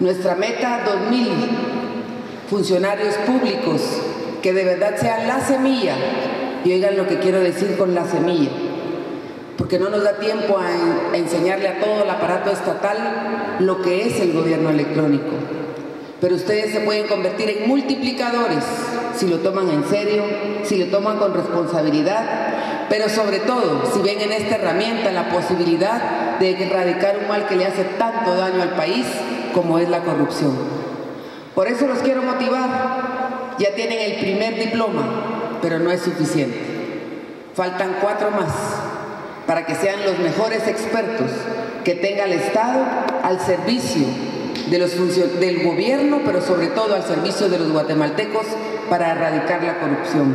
Nuestra meta 2000 funcionarios públicos que de verdad sean la semilla y oigan lo que quiero decir con la semilla porque no nos da tiempo a, enseñarle a todo el aparato estatal lo que es el gobierno electrónico. Pero ustedes se pueden convertir en multiplicadores si lo toman en serio, si lo toman con responsabilidad, pero sobre todo si ven en esta herramienta la posibilidad de erradicar un mal que le hace tanto daño al país como es la corrupción. Por eso los quiero motivar. Ya tienen el primer diploma, pero no es suficiente. Faltan cuatro más para que sean los mejores expertos que tenga el Estado al servicio de los del gobierno, pero sobre todo al servicio de los guatemaltecos para erradicar la corrupción.